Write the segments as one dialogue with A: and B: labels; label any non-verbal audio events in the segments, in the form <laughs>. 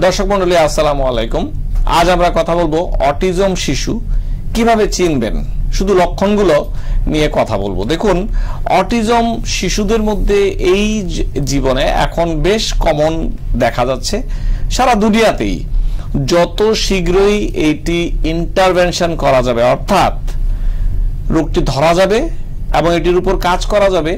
A: দর্শক মন্ডলী, আসসালামু আলাইকুম। আজ আমরা কথা বলব অটিজম শিশু কীভাবে চিনবেন? শুধু লক্ষণগুলো নিয়ে কথা বলব। দেখুন, অটিজম শিশুদের মধ্যে এই জীবনে এখন বেশ কমন দেখা যাচ্ছে সারা দুনিয়াতেই। যত শীঘ্রই এটি ইন্টারভেনশন করা যাবে, অর্থাৎ রোগটি ধরা যাবে এবং এটির উপর কাজ করা যাবে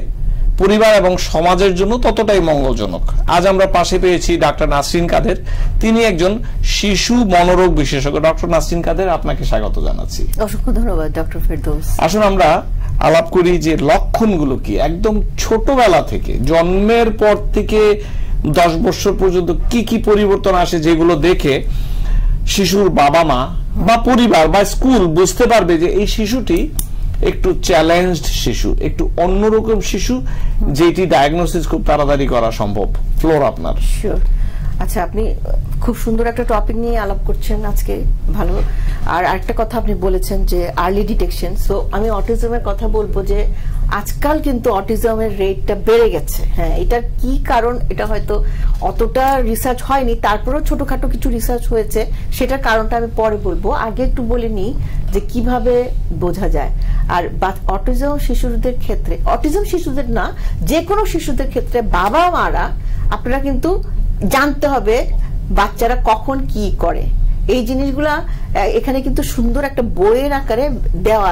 A: পরিবার এবং সমাজের জন্য ততটাই মঙ্গলজনক। আজ আমরা পাশে পেয়েছি ডাক্তার নাসরিন কাদের। তিনি একজন শিশু মনোরোগ বিশেষজ্ঞ। ডক্টর নাসরিন কাদের আপনাকে স্বাগত জানাচ্ছি।
B: অসংখ্য ধন্যবাদ ডক্টর ফেরদৌস।
A: আসুন আমরা আলাপ করি যে লক্ষণগুলো কি একদম ছোটবেলা থেকে জন্মের পর থেকে দশ বছর পর্যন্ত কি কি পরিবর্তন আসে যেগুলো দেখে শিশুর বাবা মা বা পরিবার বা স্কুল বুঝতে পারবে যে এই শিশুটি একটু চ্যালেঞ্জড শিশু, একটু অন্যরকম শিশু, যেটি ডায়াগনোসিস খুব তাড়াতাড়ি করা সম্ভব। ফ্লোর আপনার।
B: আচ্ছা আপনি খুব সুন্দর একটা টপিক নিয়ে আলাপ করছেন আজকে, ভালো। আর একটা কথা আপনি বলেছেন যে আর্লি ডিটেকশন সো আমি অটিজমের কথা বলব যে আজকাল কিন্তু অটিজমের রেটটা বেড়ে গেছে। হ্যাঁ এটার কি কারণ, এটা হয়তো অতটা রিসার্চ হয়নি, তারপরেও ছোটখাটো কিছু রিসার্চ হয়েছে, সেটার কারণটা আমি পরে বলব। আগে একটু বলে নিই যে কীভাবে বোঝা যায়। আর অটিজম শিশুদের ক্ষেত্রে অটিজম শিশুদের না যে কোনো শিশুদের ক্ষেত্রে বাবা মারা, আপনারা কিন্তু জানতে হবে বাচ্চারা কখন কি করে। এই জিনিসগুলা এখানে কিন্তু সুন্দর একটা বইয়ের আকারে দেওয়া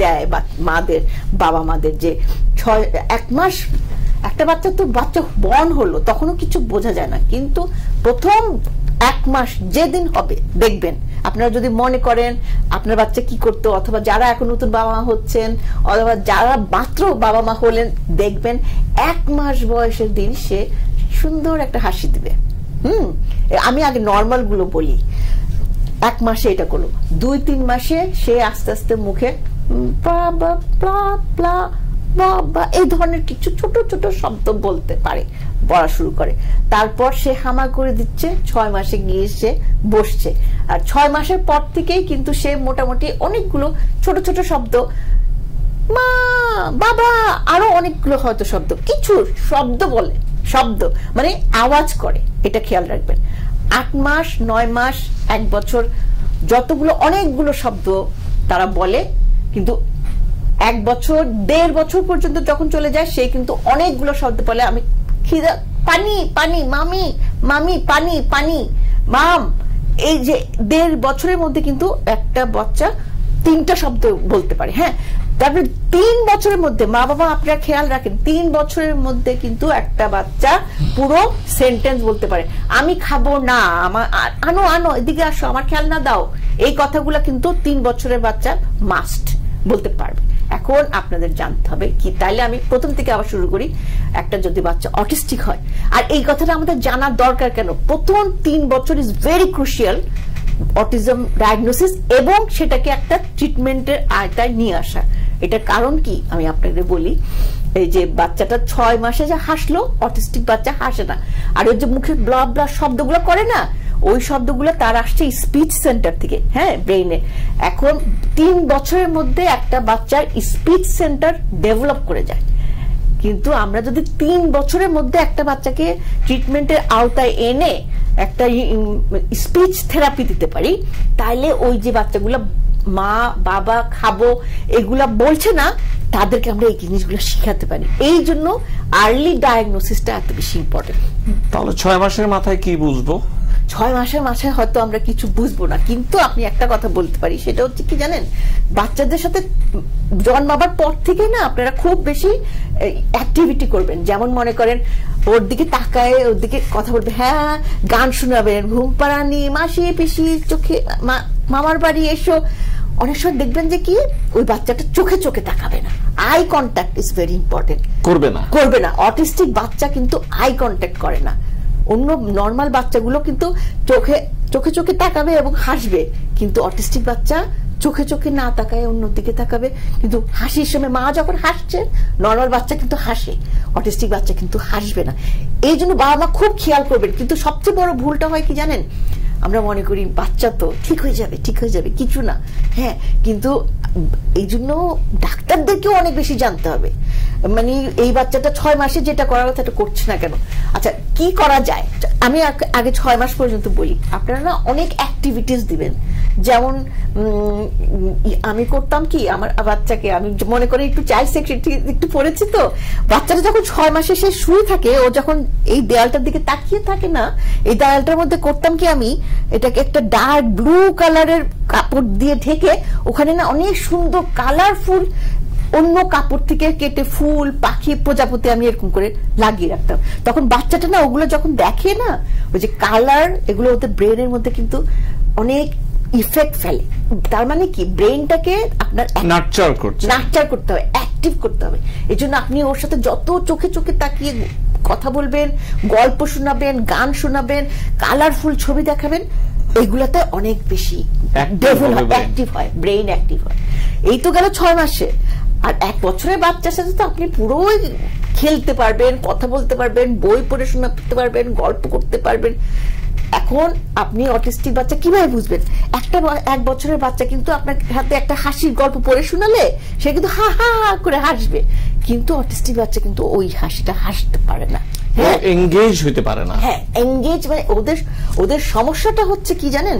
B: দেয় মাদের, বাবা মাদের যে ছয়, এক মাস, একটা বাচ্চা তো বাচ্চা বন হলো, তখনও কিছু বোঝা যায় না। কিন্তু প্রথম এক মাস যেদিন হবে, দেখবেন। আপনারা যদি মনে করেন আপনার বাচ্চা কি করতো অথবা যারা এখন নতুন বাবা মা হচ্ছেন অথবা যারা মাত্র বাবা মা হলেন দেখবেন এক মাস বয়সের দিন সে সুন্দর একটা হাসি দিবে। হুম? আমি আগে নর্মালগুলো বলি। এক মাসে এটা করল। দুই তিন মাসে সে আস্তে আস্তে মুখে প্লা, প্লা, বাবা, এই ধরনের কিছু ছোট ছোট শব্দ বলতে পারে বলা শুরু করে। তারপর সে হামা করে দিচ্ছে ছয় মাসে গিয়ে সে বসছে। আর ছয় মাসের পর থেকেই কিন্তু সে মোটামুটি অনেকগুলো ছোট ছোট শব্দ মা বাবা আরও অনেকগুলো হয়তো শব্দ কিছু শব্দ বলে শব্দ মানে আওয়াজ করে এটা খেয়াল রাখবেন। আট মাস নয় মাস এক বছর যতগুলো অনেকগুলো শব্দ তারা বলে কিন্তু এক বছর, দেড় বছর পর্যন্ত যখন চলে যায়, সে কিন্তু অনেকগুলো শব্দ বলে, আমি খিদা পানি পানি, মামি মামি, পানি পানি, মাম। এই যে দেড় বছরের মধ্যে কিন্তু একটা বাচ্চা তিনটা শব্দ বলতে পারে হ্যাঁ? তারপরে তিন বছরের মধ্যে মা বাবা আপনারা খেয়াল রাখেন, তিন বছরের মধ্যে কিন্তু একটা বাচ্চা পুরো সেন্টেন্স বলতে পারে, আমি খাব না আমার আনো আনো, এদিকে আসো, আমার খেয়াল না দাও। এই কথাগুলো কিন্তু তিন বছরের বাচ্চা মাস্ট বলতে পারবে। এখন আপনাদের জানতে হবে কি, তাইলে আমি প্রথম থেকে আবার শুরু করি। একটা যদি বাচ্চা অটিস্টিক হয়, আর এই কথাটা আমাদের জানার দরকার কেন? প্রথম তিন বছর is very crucial autism diagnosis এবং সেটাকে একটা ট্রিটমেন্টের আয়তায় নিয়ে আসা। এটার কারণ কি? আমি আপনাদের বলি, এই যে বাচ্চাটা ছয় মাসে যে হাসলো অটিস্টিক বাচ্চা হাসে না। আর ওই যে মুখে ব্লা ব্লা শব্দগুলো করে না ওই শব্দগুলো তার আসছে স্পিচ সেন্টার থেকে হ্যাঁ ব্রেইনে এখন তিন বছরের মধ্যে একটা বাচ্চার স্পিচ সেন্টার ডেভেলপ করে যায়। কিন্তু আমরা যদি তিন বছরের মধ্যে একটা বাচ্চাকে ট্রিটমেন্টের আওতায় এনে একটা স্পিচ থেরাপি দিতে পারি, তাইলে ওই যে বাচ্চাগুলো মা, বাবা, খাব, এগুলা বলছে না, তাদেরকে আমরা এই জিনিসগুলো শিখাতে পারি। এই জন্য আর্লি ডায়াগনোসিসটা এত বেশি ইম্পর্টেন্ট
A: তাহলে ছয় মাসের মাথায় কি বুঝব?
B: ছয় মাসের মাসে হয়তো আমরা কিছু বুঝব না কিন্তু আপনি একটা কথা বলতে পারি সেটা হচ্ছে কি জানেন? বাচ্চাদের সাথে জন্মাবার পর থেকে না আপনারা খুব বেশি অ্যাক্টিভিটি করবেন। যেমন মনে করেন ওর দিকে তাকায় ওর দিকে কথা বলবে হ্যাঁ গান শোনাবেন ঘুম পাড়ানি মাসি পিসি চোখে মামার বাড়ি এসো। অনেক সময় দেখবেন যে কি ওই বাচ্চাটা চোখে চোখে তাকাবে না। Eye contact is very important
A: করবে না।
B: করবে না। অটিস্টিক বাচ্চা কিন্তু আই কন্ট্যাক্ট করে না। অন্য নর্মাল বাচ্চাগুলো কিন্তু চোখে চোখে চোখে তাকাবে এবং হাসবে। কিন্তু অটিস্টিক বাচ্চা চোখে চোখে না তাকায় অন্যদিকে তাকাবে। কিন্তু হাসির সময় মা যখন হাসছে নর্মাল বাচ্চা কিন্তু হাসে। অটিস্টিক বাচ্চা কিন্তু হাসবে না। এই জন্য বাবা মা খুব খেয়াল করবেন। কিন্তু সবচেয়ে বড় ভুলটা হয় কি জানেন? আমরা মনে করি, বাচ্চা তো ঠিক হয়ে যাবে, ঠিক হয়ে যাবে, কিছু না। হ্যাঁ কিন্তু এই জন্য ডাক্তারদেরকেও অনেক বেশি জানতে হবে। মানে এই বাচ্চাটা ছয় মাসে যেটা করার কথা এটা করছে না কেন? আচ্ছা কি করা যায়? আমি আগে ছয় মাস পর্যন্ত বলি, আপনারা না অনেক অ্যাক্টিভিটিস দিবেন। যেমন আমি করতাম কি, আমার বাচ্চাকে আমি মনে করি একটু চাইল্ড সেক্রেটারি একটু পড়েছি তো, বাচ্চাটা যখন ছয় মাসে সে শুয়ে থাকে, ও যখন এই দেয়ালটার দিকে তাকিয়ে থাকে না, এই দেয়ালটার মধ্যে করতাম কি আমি, এটাকে একটা ডার্ক ব্লু কালারের কাপড় দিয়ে ঢেকে, ওখানে না অনেক সুন্দর কালারফুল অন্য কাপড় থেকে কেটে ফুল পাখি প্রজাপতি আমি এরকম করে লাগিয়ে রাখতাম। তখন বাচ্চাটা না ওগুলো যখন দেখে না ওই যে কালার এগুলো ওদের ব্রেনের মধ্যে কিন্তু অনেক ইফেক্ট ফেলে। তার মানে কি? ব্রেনটাকে আপনার করতে হবে অ্যাক্টিভ করতে হবে। এই জন্য আপনি ওর সাথে যত চোখে চোখে তাকিয়ে কথা বলবেন গল্প শোনাবেন গান শোনাবেন কালারফুল ছবি দেখাবেন এগুলাতে অনেক বেশি অ্যাক্টিভ হয় ব্রেইন অ্যাক্টিভ হয়। এই তো গেল ছয় মাসে। আর এক বছরের বাচ্চার সাথে তো আপনি পুরোই খেলতে পারবেন কথা বলতে পারবেন বই পড়ে শোনাতে পারবেন গল্প করতে পারবেন। এখন আপনি অটিস্টিক বাচ্চা কীভাবে বুঝবেন? একটা এক বছরের বাচ্চা কিন্তু আপনার হাতে একটা হাসির গল্প পড়ে শোনালে সে কিন্তু হা হা হা করে হাসবে। কিন্তু অটিস্টিক বাচ্চা কিন্তু ওই হাসিটা হাসতে পারে না। হ্যাঁ?
A: এঙ্গেজ হইতে পারে না।
B: হ্যাঁ এঙ্গেজ মানে ওদের ওদের সমস্যাটা হচ্ছে কি জানেন?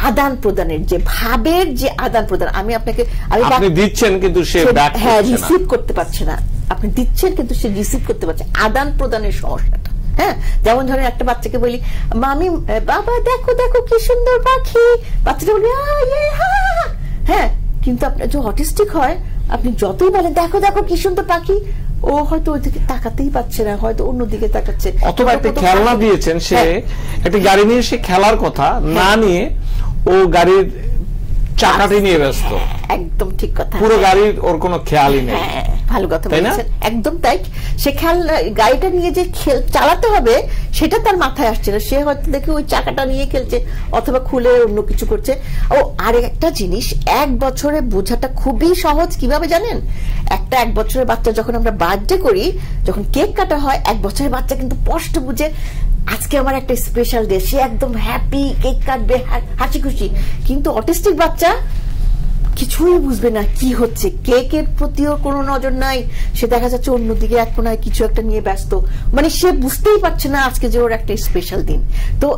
B: আদান প্রদানের যে ভাবের যে আদান প্রদান আমি আপনাকে আমি
A: আপনি দিচ্ছেন কিন্তু সে ব্যাক
B: হ্যাঁ রিসিভ করতে পারছে না। আপনি দিচ্ছেন কিন্তু সে রিসিভ করতে পারছে আদান প্রদানের সমস্যাটা। হ্যাঁ? যেমন ধরেন একটা বাচ্চাকে বলি মামি বাবা দেখো দেখো কি সুন্দর পাখি। বাচ্চাটা বলি "আ, ইয়ে, হা, হা, হা।" হ্যাঁ? কিন্তু আপনার যে অটিস্টিক হয় আপনি যতই বলেন দেখো দেখো কি সুন্দর পাখি। ও হয়তো ওই দিকে তাকাতেই পাচ্ছে না হয়তো অন্যদিকে তাকাচ্ছে।
A: অথবা একটা খেলনা দিয়েছেন সে
B: হ্যাঁ।
A: একটা গাড়ি নিয়ে সে খেলার কথা না নিয়ে ও গাড়ির চাকাটি নিয়ে ব্যস্ত।
B: একদম ঠিক কথা।
A: পুরো গাড়ির ওর কোনো খেয়ালই নেই।
B: হ্যাঁ ভালো কথা বলেছেন। একদম তাই। সে খেয়াল গাড়িটা নিয়ে যে খেল- চালাতে হবে সেটা তার মাথায় আসছে না। সে হয়তো দেখে ওই চাকাটা নিয়ে খেলছে অথবা খুলে অন্য কিছু করছে। ও আর একটা জিনিস এক বছরে বোঝাটা খুবই সহজ কীভাবে জানেন? একটা এক বছরের বাচ্চা যখন আমরা বার্থডে করি যখন কেক কাটা হয় এক বছরের বাচ্চা কিন্তু স্পষ্ট বুঝে আজকে আমার একটা স্পেশাল ডে সে একদম হ্যাপি কেক কাটবে হাসি খুশি কিন্তু অটিস্টিক বাচ্চা কিছুই বুঝবে না কি হচ্ছে কে কে প্রতিও কোনো নজর নাই। সে দেখা যাচ্ছে অন্যদিকে এক কোনায় কিছু একটা নিয়ে ব্যস্ত। মানে সে বুঝতেই পারছে না আজকে যে ওর একটা স্পেশাল দিন। তো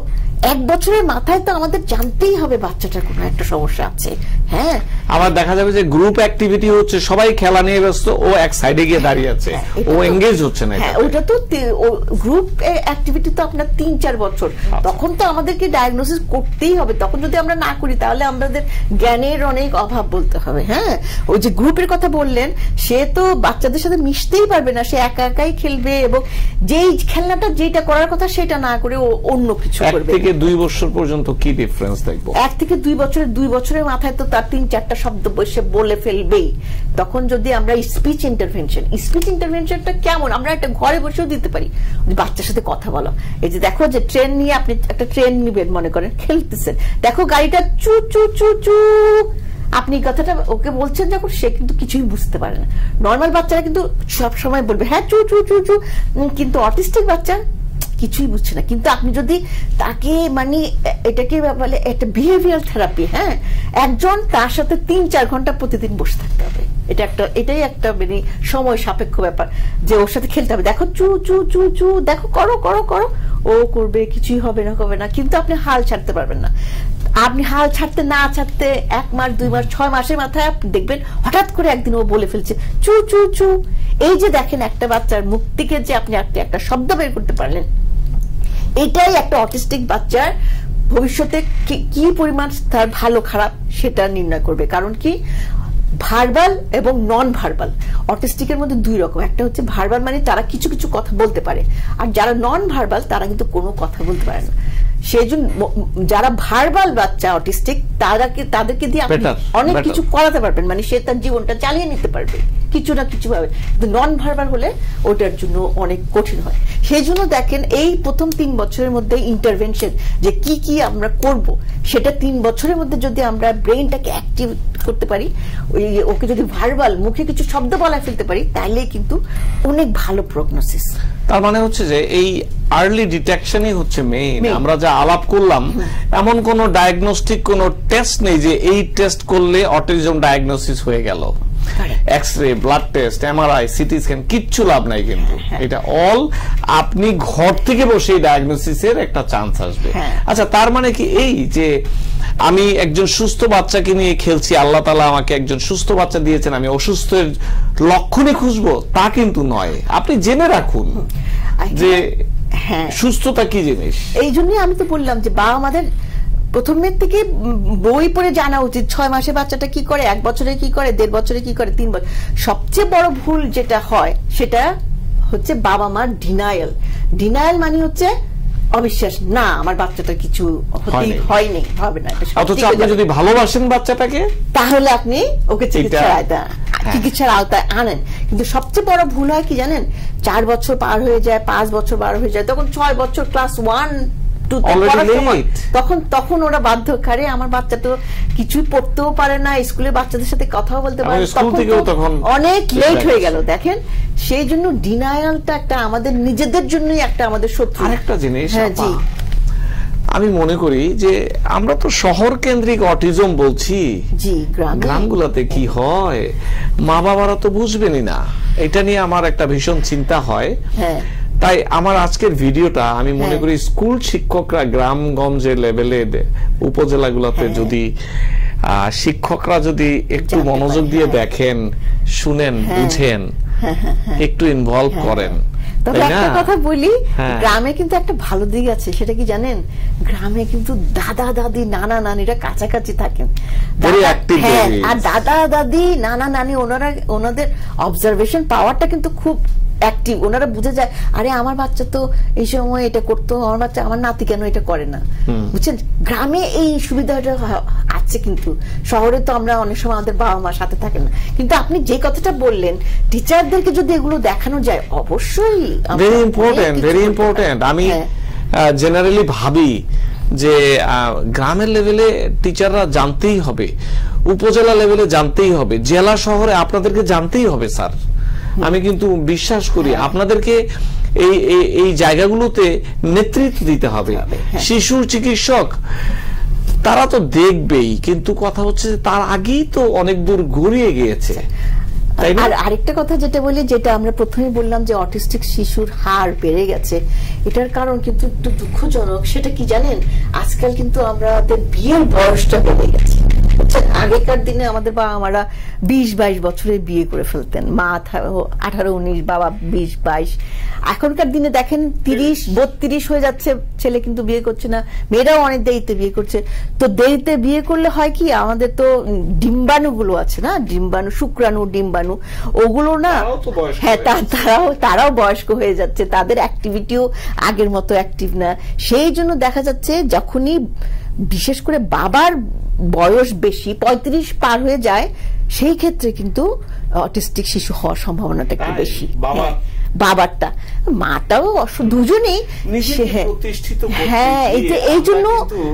B: এক বছরের মাথায় তো আমাদের জানতেই হবে বাচ্চাটার কোনো একটা সমস্যা আছে। হ্যাঁ?
A: আবার দেখা যাবে যে গ্রুপ অ্যাক্টিভিটি হচ্ছে সবাই খেলা নিয়ে ব্যস্ত ও এক সাইডে গিয়ে দাঁড়িয়ে আছে।
B: হ্যাঁ,
A: ও এঙ্গেজ হচ্ছে না
B: হ্যাঁ ওটা তো গ্রুপ অ্যাক্টিভিটি তো আপনার তিন চার বছর।
A: আচ্ছা।
B: তখন তো আমাদেরকে ডায়াগনোসিস করতেই হবে। তখন যদি আমরা না করি তাহলে আমাদের জ্ঞানের অনেক অভাব। বলতে হবে হ্যাঁ? ওই যে গ্রুপের কথা বললেন সে তো বাচ্চাদের সাথে মিশতেই পারবে না সে একা একাই খেলবে এবং যেই খেলনাটা যেটা করার কথা সেটা না করে ও অন্য কিছু
A: এক
B: করবে।
A: থেকে দুই বছর পর্যন্ত কি ডিফারেন্স দেখব?
B: এক থেকে দুই বছরের দুই বছরের মাথায় তো তার তিন চারটা শব্দ বসে বলে ফেলবেই। তখন যদি আমরা স্পিচ ইন্টারভেনশন স্পিচ ইন্টারভেনশনটা কেমন? আমরা একটা ঘরে বসেও দিতে পারি। বাচ্চার সাথে কথা বলো। এই যে দেখো যে ট্রেন নিয়ে আপনি একটা ট্রেন নিবেন মনে করেন খেলতেছেন। দেখো গাড়িটা চু চু চু চু আপনি কথাটা ওকে বলছেন যখন, সে কিন্তু কিছুই বুঝতে পারে না। নর্মাল বাচ্চারা কিন্তু সব সময় বলবে হ্যাঁ চু চু চু চু। কিন্তু অটিস্টিক বাচ্চা কিছুই বুঝছে না। কিন্তু আপনি যদি তাকে মানে এটাকে বলে একটা বিহেভিয়ার থেরাপি হ্যাঁ একজন তার সাথে তিন চার ঘণ্টা প্রতিদিন বসে থাকতে হবে। এটা একটা, এটাই একটা মানে সময় সাপেক্ষ ব্যাপার যে ওর সাথে খেলতে হবে। দেখো, চু চু চু চু, দেখো, করো করো করো। ও করবে, কিছুই হবে না হবে না। কিন্তু আপনি হাল ছাড়তে পারবেন না। আপনি হাল ছাড়তে না ছাড়তে এক মাস, দুই মাস, ছয় মাসের মাথায় দেখবেন, হঠাৎ করে একদিন ও বলে ফেলছে, চু চু চু। এই যে দেখেন একটা বাচ্চার মুখ থেকে যে আপনি একটা একটা শব্দ বের করতে পারলেন, এটাই একটা অটিস্টিক বাচ্চার ভবিষ্যতে কি পরিমাণ তার ভালো, খারাপ সেটা নির্ণয় করবে। কারণ কি? ভার্বাল এবং নন ভার্বাল অটিস্টিকের মধ্যে দুই রকম। একটা হচ্ছে ভার্বাল মানে তারা কিছু কিছু কথা বলতে পারে। আর যারা নন ভার্বাল তারা কিন্তু কোনো কথা বলতে পারে না। সেই জন্য যারা ভার্বাল বাচ্চা অটিস্টিক তারা তাদেরকে দিয়ে আপনি অনেক কিছু করাতে পারবেন। মানে সে তার জীবনটা চালিয়ে নিতে পারবে। কিছু না কিছু ভাবে। কিন্তু নন ভার্বাল হলে ওটার জন্য অনেক কঠিন হয়। সেই জন্য দেখেন এই প্রথম তিন বছরের মধ্যে ইন্টারভেনশন যে কি কি আমরা করব সেটা তিন বছরের মধ্যে যদি আমরা ব্রেনটাকে অ্যাক্টিভ করতে পারি ওকে যদি ভার্বাল মুখে কিছু শব্দ বলা ফেলতে পারি তাহলে কিন্তু অনেক ভালো প্রগনোসিস
A: তার মানে হচ্ছে যে এই আর্লি ডিটেকশনই হচ্ছে মেইন আমরা যা আলাপ করলাম এমন কোন ডায়াগনস্টিক কোন টেস্ট নেই যে এই টেস্ট করলে অটিজম ডায়াগনোসিস হয়ে গেল। X ray blood test MRI CT scan কিচ্ছু লাভ নাই কিন্তু।
B: হ্যাঁ।
A: এটা অল আপনি ঘর থেকে বসে ডায়াগনোসিসের একটা চান্স আসবে।
B: হ্যাঁ।
A: আচ্ছা তার মানে কি এই যে আমি একজন সুস্থ বাচ্চাকে নিয়ে খেলছি আল্লাহ তালা আমাকে একজন সুস্থ বাচ্চা দিয়েছেন আমি অসুস্থের লক্ষণে খুঁজবো তা কিন্তু নয়। আপনি জেনে রাখুন যে
B: হ্যাঁ।
A: সুস্থতা কি জিনিস?
B: এই জন্যই আমি তো বললাম যে বাবা আমাদের প্রথমের থেকে বই পড়ে জানা উচিত ছয় মাসে বাচ্চাটা কি করে এক বছরে কি করে দেড় বছরে কি করে তিন বছর। সবচেয়ে বড় ভুল যেটা হয় সেটা হচ্ছে বাবা মার ডিনায়াল ডিনায়াল মানে হচ্ছে অবিশ্বাস না আমার বাচ্চাটা কিছু
A: হয়নি।
B: হবে না
A: অথচ আপনি যদি ভালোবাসেন বাচ্চাটাকে?
B: তাহলে আপনি ওকে চিকিৎসার
A: এটা-
B: আওতায়
A: হ্যাঁ।
B: চিকিৎসার আওতায় আনেন। কিন্তু সবচেয়ে বড় ভুল হয় কি জানেন? চার বছর পার হয়ে যায় পাঁচ বছর পার হয়ে যায় তখন ছয় বছর ক্লাস ওয়ান টু তখন তখন ওরা বাধ্য করে আমার বাচ্চা তো কিছুই পড়তেও পারে না স্কুলে বাচ্চাদের সাথে কথাও বলতে পারে তখন অনেক লেট হয়ে গেল দেখেন? সেই জন্য ডিনায়ালটা একটা আমাদের নিজেদের জন্যই একটা আমাদের শত্রু।
A: আরেকটা জিনিস
B: হ্যাঁ জি।
A: আমি মনে করি যে আমরা তো শহর কেন্দ্রিক অটিজম বলছি।
B: জি গ্রামে।
A: গ্রামগুলোতে কি হয়? মা বাবারা তো বুঝবেনই না। এটা নিয়ে আমার একটা ভীষণ চিন্তা হয়।
B: হ্যাঁ।
A: তাই আমার আজকের ভিডিওটা আমি মনে
B: হ্যাঁ।
A: করি স্কুল শিক্ষকরা গ্রামগঞ্জের লেভেলে উপজেলাগুলোতে যদি শিক্ষকরা যদি একটু মনোযোগ দিয়ে
B: হ্যাঁ।
A: দেখেন শুনেন বুঝেন একটু ইনভলভ করেন
B: তবে একটা কথা বলি
A: হ্যাঁ।
B: গ্রামে কিন্তু একটা ভালো দিক আছে সেটা কি জানেন গ্রামে কিন্তু দাদা দাদি নানা নানিরা কাছাকাছি থাকেন হ্যাঁ. আর দাদা দাদি নানা নানি ওনারা ওনাদের অবজারভেশন পাওয়ারটা কিন্তু খুব অ্যাক্টিভ ওনারা বুঝে যায় আরে আমার বাচ্চা তো এই সময় এটা করতো আমার বাচ্চা আমার নাতি কেন এটা করে না? বুঝছেন? গ্রামে এই সুবিধাটা আছে কিন্তু। শহরে তো আমরা অনেক সময় আমাদের বাবা মা সাথে থাকে না। কিন্তু আপনি যে কথাটা বললেন টিচারদেরকে যদি এগুলো দেখানো যায় অবশ্যই
A: ভেরি ইম্পর্টেন্ট ভেরি ইম্পর্টেন্ট আমি
B: হ্যাঁ।
A: জেনারেলি ভাবি যে গ্রামের লেভেলে টিচাররা জানতেই হবে উপজেলা লেভেলে জানতেই হবে জেলা শহরে আপনাদেরকে জানতেই হবে স্যার। আমি কিন্তু বিশ্বাস করি। আপনাদেরকে এই এই- জায়গাগুলোতে নেতৃত্ব দিতে হবে
B: হ্যাঁ।
A: শিশুর চিকিৎসক তারা তো দেখবেই কিন্তু কথা হচ্ছে তার আগেই তো অনেক দূর গড়িয়ে গিয়েছে
B: আর আরেকটা কথা যেটা বলি যেটা আমরা প্রথমে বললাম যে অটিস্টিক শিশুর হার বেড়ে গেছে এটার কারণ কিন্তু একটু দুঃখজনক সেটা কি জানেন আজকাল কিন্তু আমাদের বিয়ের বয়সটা বেড়ে গেছে? আগেকার দিনে আমাদের বাবা মারা বিশ বাইশ বছরে বিয়ে করে ফেলতেন। মা আঠারো উনিশ বাবা বিশ বাইশ। এখনকার দিনে দেখেন তিরিশ বত্রিশ হয়ে যাচ্ছে ছেলে কিন্তু বিয়ে করছে না। মেয়েরাও অনেক দেরিতে বিয়ে করছে। তো দেরিতে বিয়ে করলে হয় কি আমাদের তো ডিম্বাণু গুলো আছে না? ডিম্বাণু শুক্রাণু ডিম্বাণু ওগুলো না হ্যাঁ তারাও তারাও বয়স্ক হয়ে যাচ্ছে। তাদের অ্যাক্টিভিটিও আগের মতো অ্যাক্টিভ না। সেই জন্য দেখা যাচ্ছে যখনই বিশেষ করে বাবার বয়স বেশি পঁয়ত্রিশ পার হয়ে যায় সেই ক্ষেত্রে কিন্তু অটিস্টিক শিশু হওয়ার সম্ভাবনাটা একটু বেশি। হ্যাঁ, বাবারটা। মাটাও দুজনেই হ্যাঁ। হ্যাঁ এই যে এই জন্য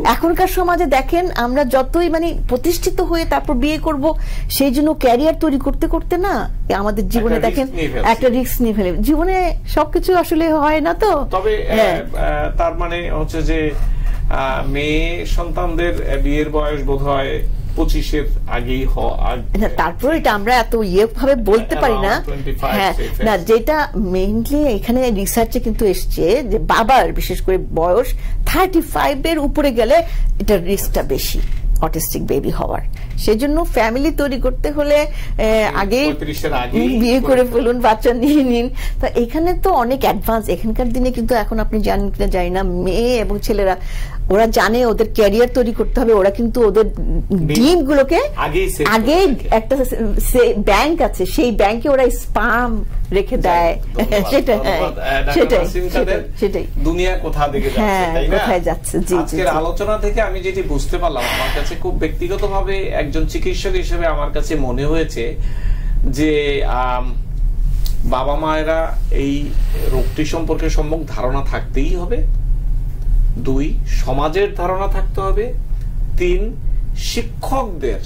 B: এখনকার সমাজে দেখেন আমরা যতই মানে প্রতিষ্ঠিত হয়ে তারপর বিয়ে করব সেই জন্য ক্যারিয়ার তৈরি করতে করতে না আমাদের জীবনে দেখেন। একটা রিস্ক নিয়ে ফেলে। জীবনে সবকিছু আসলে হয় না তো?
A: তবে
B: হ্যাঁ।
A: তার মানে হচ্ছে যে মেয়ে সন্তানদের বিয়ের বয়স বোধ হয় পঁচিশের আগেই
B: না এটা আমরা এত ইয়ে ভাবে বলতে পারি না। হ্যাঁ না যেটা মেইনলি এখানে রিসার্চে কিন্তু এসছে যে বাবার বিশেষ করে বয়স থার্টি ফাইভ এর উপরে গেলে এটা রিস্কটা বেশি অটিস্টিক বেবি হওয়ার। সেজন্য ফ্যামিলি তৈরি করতে হলে আগে
A: 35 এর আগেই
B: বিয়ে
A: করে ফেলুন।
B: বাচ্চা নিয়ে নিন। তা এখানে তো অনেক অ্যাডভান্স এখানকার দিনে কিন্তু এখন আপনি জানেন কিনা জানি না মেয়ে এবং ছেলেরা ওরা জানে ওদের ক্যারিয়ার তৈরি করতে হবে ওরা কিন্তু ওদের ডিম গুলোকে আগে একটা ব্যাংক আছে সেই ব্যাংকে ওরা স্পাম রেখে দেয়। সেটা <laughs> সেটাই সেটাই সেটাই
A: দুনিয়া কোথা দিকে যাচ্ছে
B: হ্যাঁ, কোথায় যাচ্ছে, জি, জি,
A: আজকের আলোচনা থেকে আমি যেটি বুঝতে পারলাম আমার কাছে খুব ব্যক্তিগতভাবে একজন চিকিৎসক হিসেবে আমার কাছে মনে হয়েছে যে বাবা মায়েরা এই রোগটি সম্পর্কে সম্যক ধারণা থাকতেই হবে। দুই সমাজের ধারণা থাকতে হবে। তিন শিক্ষকদের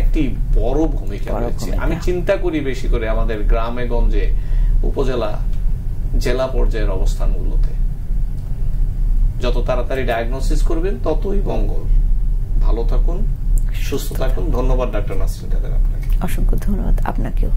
A: একটি বড় ভূমিকা রয়েছে। আমি চিন্তা করি বেশি করে আমাদের গ্রামে গঞ্জে উপজেলা জেলা পর্যায়ের অবস্থানগুলোতে যত তাড়াতাড়ি ডায়াগনোসিস করবেন ততই মঙ্গল। ভালো থাকুন। সুস্থ থাকুন। ধন্যবাদ ডাক্তার নাসরিন কাদের আপনাকে
B: অসংখ্য ধন্যবাদ আপনাকেও।